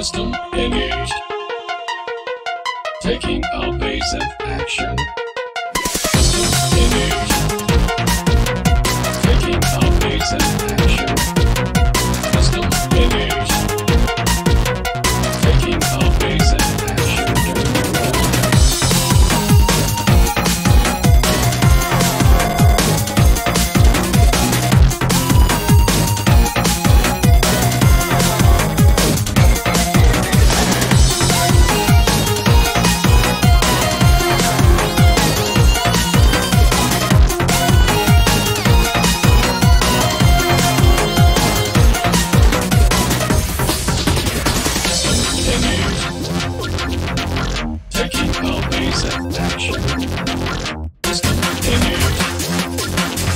System engaged. Taking evasive action. System engaged. Please attention. Is continue.